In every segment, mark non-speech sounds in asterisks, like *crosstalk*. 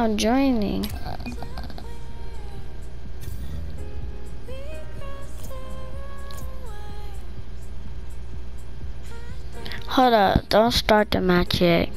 I'm joining. Hold up, don't start the match yet.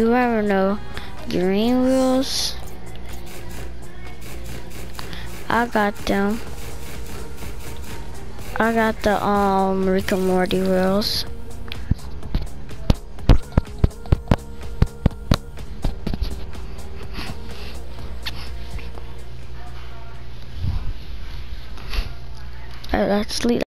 You ever know green wheels? I got them. I got the um Rick and Morty wheels. Let's leave.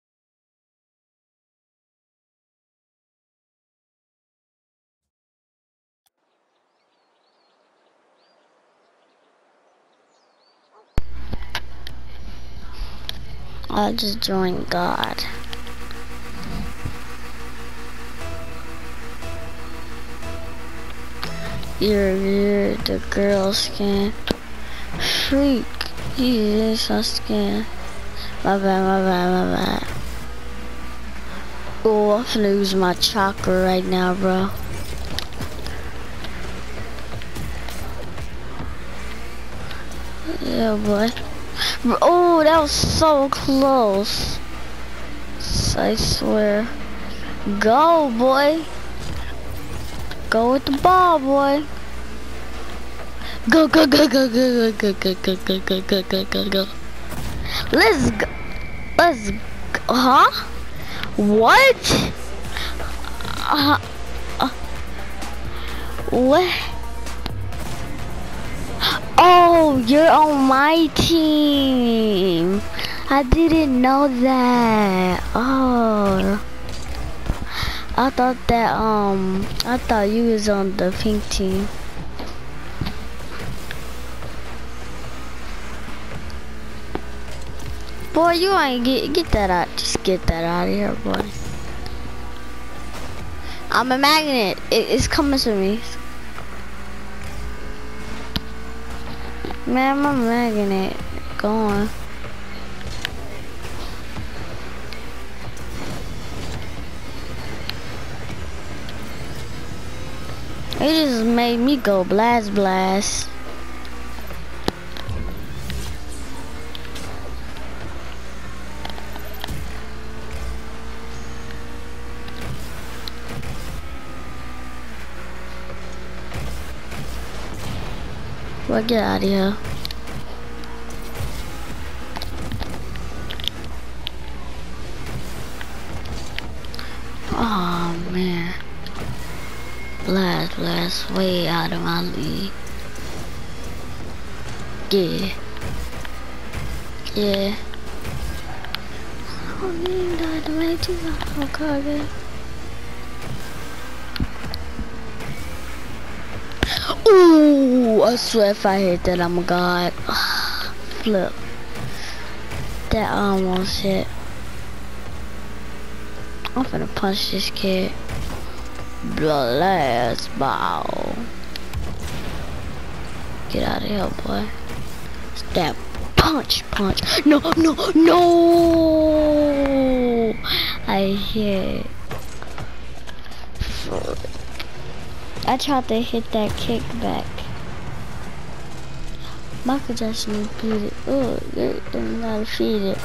I'll just join God. You're, the girl skin. Freak. Is a skin. My bad, my bad, my bad. Oh, I'm finna lose my chakra right now, bro. Yeah, boy. Oh, that was so close. I swear. Go, boy. Go with the ball, boy. Go, go, go, go, go, go, go, go, go, go, go, go, go, go. Let's go. Let's go. Huh? What? Uh, uh, what? You're on my team. I didn't know that. Oh. I thought that, um, I thought you was on the pink team. Boy, you ain't get get that out. Just get that out of here, boy. I'm a magnet. It, it's coming to me. Man, I'm a magnet. Go. It just made me go blast blast. Well, get out of here. Oh man. Blast, blast, way out of my league. Yeah. Yeah. Oh, you died to make two okay. Ooh, I swear if I hit that, I'm a god. *sighs* Flip. That almost hit. I'm finna punch this kid. Blast ball. Get out of here, boy. That punch, punch. No, no, no! I hit. I tried to hit that kickback. Michael Jackson beat it. Oh, they're, not defeated.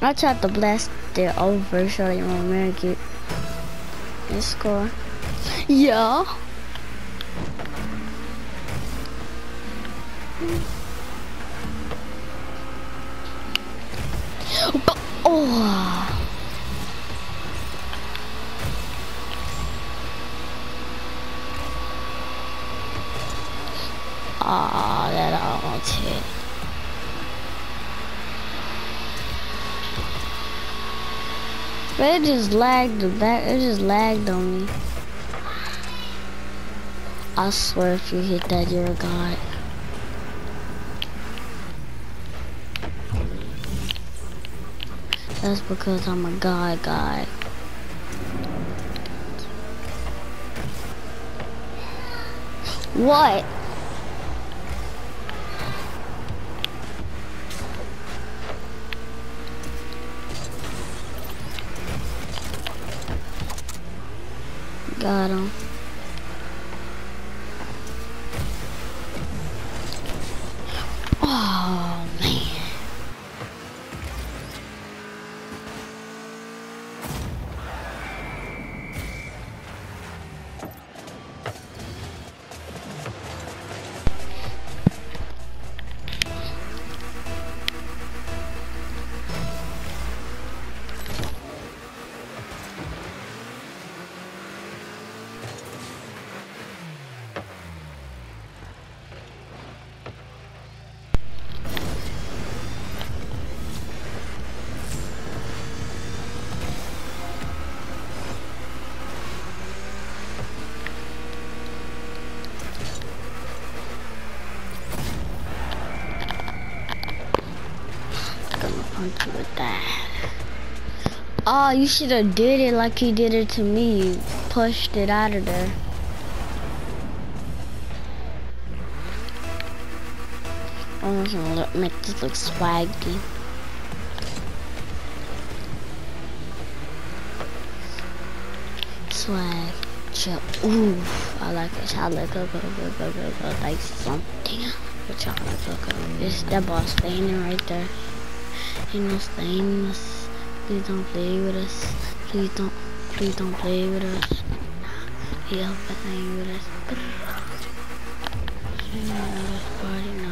I tried to blast it over so you won't make it. And score. Yeah. Ah, that almost hit. But it just lagged the back. It just lagged on me. I swear if you hit that, you're a god. That's because I'm a god guy. What? Got him. Oh, you should have did it like you did it to me. You pushed it out of there. I'm gonna look, make this look swaggy. Swag. Chip. Ooh, I like it. Chocolate cocoa, cocoa, cocoa, cocoa, like something. The chocolate cocoa. It's that ball standing right there. He no staying us. Please don't play with us. Please don't, please don't play with us. He up playing with us. Party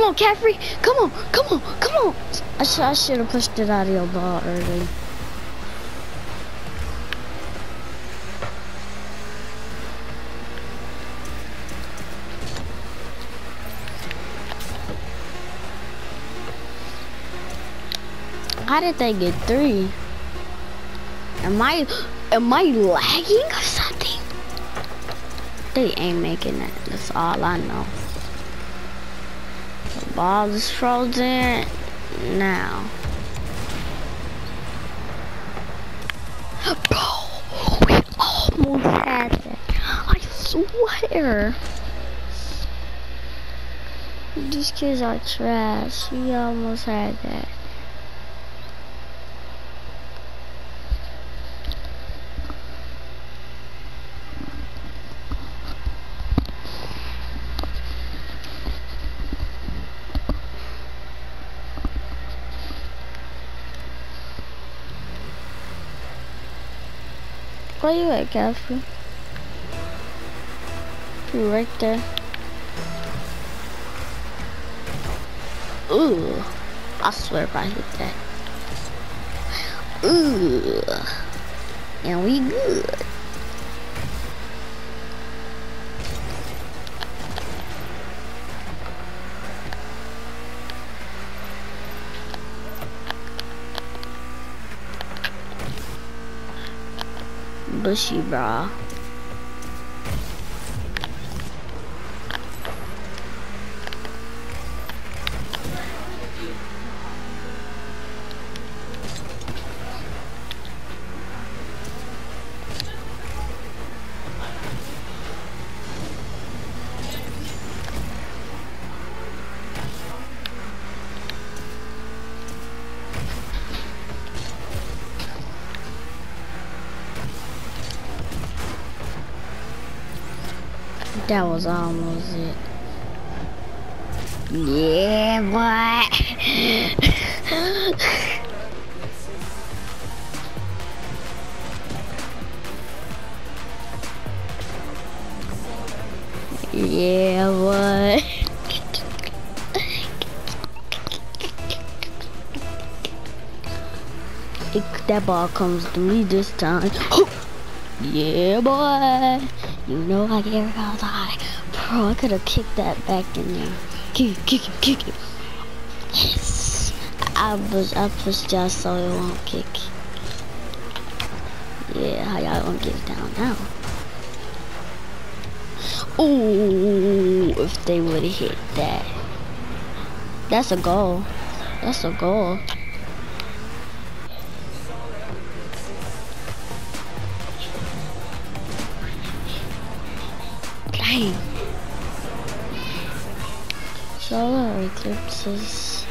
Come on, Caffrey. Come on, come on, come on. I, sh I should have pushed it out of your ball early. How did they get three? Am I, am I lagging or something? They ain't making it. That's all I know. The ball is frozen now. *gasps* Bro, we almost had that. I swear. These kids are trash. We almost had that. Where you at, Catherine? You right there. Ooh. I swear if I hit that. Ooh. And we good. Bushy bra. That was almost it. Yeah, boy. yeah, boy. it, that ball comes to me this time. *gasps* yeah, boy. You know I get it all. Bro, I could have kicked that back in there. Kick it, kick it, kick it. Yes. I was, I pushed just so it won't kick. Yeah, how y'all gonna get down now? Ooh, if they would have hit that. That's a goal. That's a goal. Dang. Solar eclipses.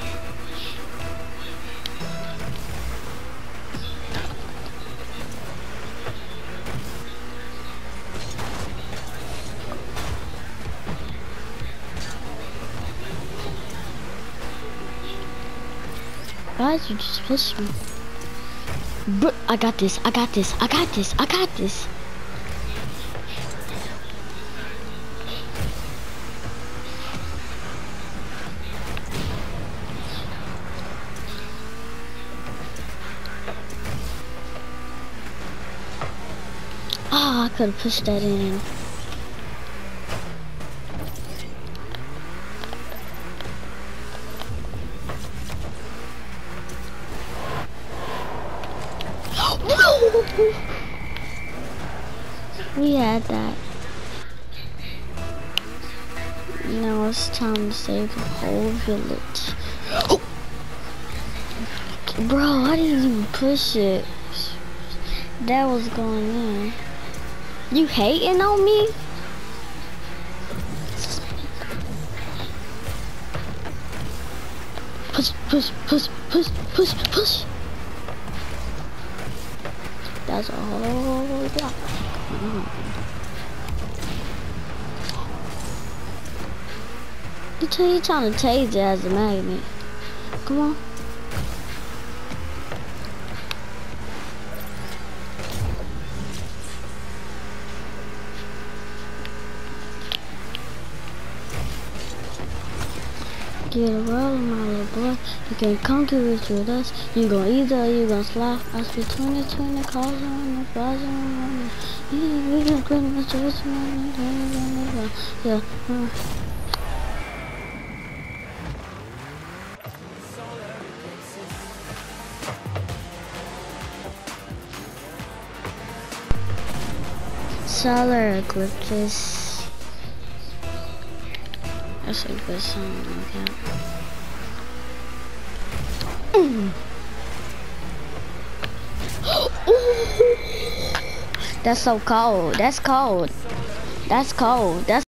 Guys, you just pushed me. But I got this. I got this. I got this. I got this. Could pushed that in. *gasps* we had that. Now it's time to save the whole village. *gasps* Bro, I didn't even push it. That was going in. You hating on me? Push, push, push, push, push, push. That's a whole lot. You tell you trying to tase it as a magnet. Come on. Get a roll, my little boy. You can come to it with us. You gonna either you gonna slide us between the twin the cars on the bars on the you gonna quit my choice yeah. Uh. Solar eclipses. That's a good song. That's so cold. That's cold. That's cold. That's